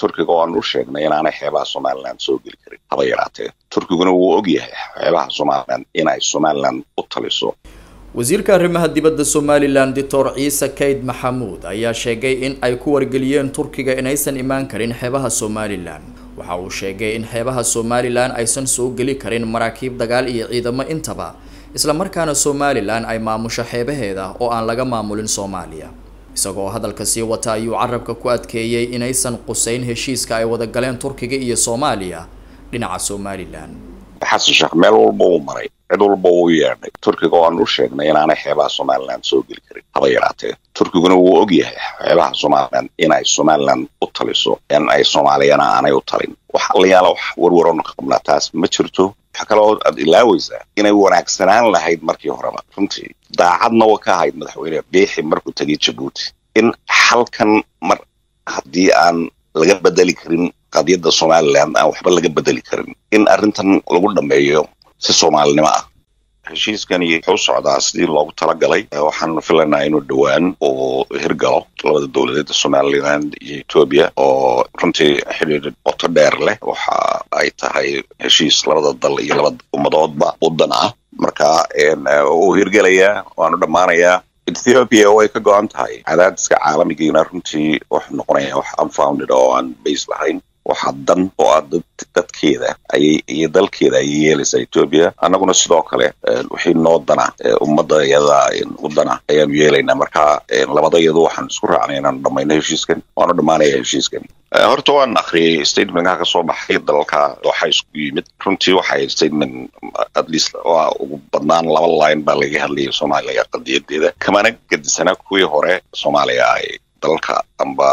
turkiga oo aan u sheegnay inaanay xeebaha somalilan soo geli karin haba yaraatee turkiguna wuu og yahay xeebaha somalilan inay somalilan u taliso wasiirka arrimaha dibadda somalilan doctor ciise kayd maxamuud ayaa sheegay in ay ku wargeliyeen turkiga inaysan imaan karin xeebaha somalilan waxa uu sheegay in xeebaha somalilan aysan soo geli karin maraakiib dagaal iyo ciidamo intaba islamarkaana somalilan ay maamusho xeebaheeda oo aan laga maamulin soomaaliya isagoo hadalka sii wata ayuu carabka ku adkeeyey inaysan qusayn heshiiska ay wada galeen turkiga iyo soomaaliya dhinaca somalilan. Xasan sheekh meel walba uu maray cid walba uu yeedhay. Turkiga oo aan u sheegnay inaanay xeebaha somalilan soo geli karin haba yaraatee. Turkiguna wuu og yahay xeebaha somalilan inay somalilan taliso. Ay soomaaliyana aanay u talin. Wax allayaala wax warwaroona ka qabnaa taas ma jirto. Waxaa kaloo aad ilaawaysaa inay wanaagsanaan lahayd markii horeba. Runtii daacadna wa ka ahayd madaxweyne biixi markuu tegay jabuuti. In halkan mar haddii aan laga bedeli karin qadiyadda somalilan aan waxba laga bedeli karin. In arrintan lagu dhameeyo si soomaalinimo ah heshiiskani wuxuu socdaa sidii loogu talagalay waxaan filaynaa inuu dhowaan uu hirgalo labada dowladeed somaliland iyo etoobiya oo runtii xidhiir qoto dheer leh. Waxa ay tahay heshiis labada dal iyo labada ummadoodba wadan ah marka uu hirgelayaa waanu dhammaanayaa. Ethiopia way ka go-an tahay. Cadaadiska caalamigiina runtii wuxuu noqonaya wax unfounded oo aan base lahayn waxaa dan oo ah dadkeeda iyo dalkeeda ayay yeelaysaa etoobiya annaguna sidoo kale wixii noo dana ummadda iyada u dana ayaanu yeelaynaa. Marka labada iyadu waxaan isku raacnay inaanu dhamayno heshiiskan waanu dhammaanaya heshiiskan. Horta waan akriyay statementka ka soo baxay dalalka waxa isku yimid. Runtii waxay statement at least waa ugu badnaan laba line baa laga hadlayay soomaaliya qadiyadeeda kamana gedisana kuwii hore soomaaliya ay dalalka amba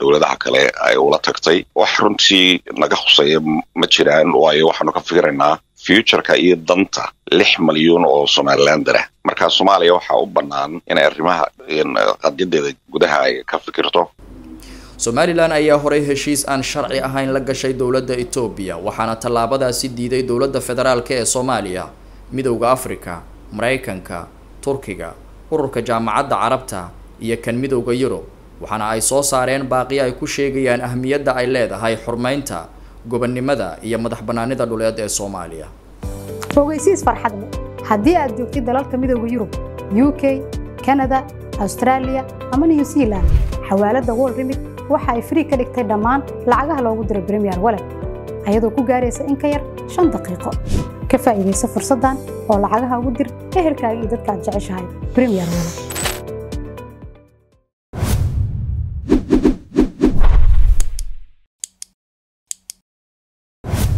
dowladaha kale ay ula tagtay. Wax runtii naga huseeya ma jiraan waayo waxaanu ka fikiraynaa futureka iyo danta lix malyuun oo somalilander ah. Marka soomaaliya waxaa u bannaan inay arrimaha qadyadeeda gudaha ay ka fikirto. Somalilan ayaa horay heshiis aan sharci ahayn la gashay dowladda etoobiya waxaana tallaabadaasi diiday dowladda federaalk ee soomaaliya midowda africa maraykanka turkiga ururka jaamacadda carabta iyo kan midowda yurub waxaana ay soo saareen baaqi ay ku sheegayaan ahmiyadda ay leedahay xurmaynta gobonnimada iyo madax bannaanida dhuleed ee soomaaliya. Fogeysiis farxad leh. Haddii aad joogtid dalalka midowda yurub u k kanada austraaliya ama new zealand xawaaladda wol remit waxa ay frii ka dhigtay dhammaan lacagaha loogu diro bremiyer walet ayadoo ku gaaraysa in ka yar shan daqiiqo. Ka faa'iidaysa fursaddan oo lacagaha ugu dir ehelkaaga iyo dadka aad jeceshahay bremiyer walet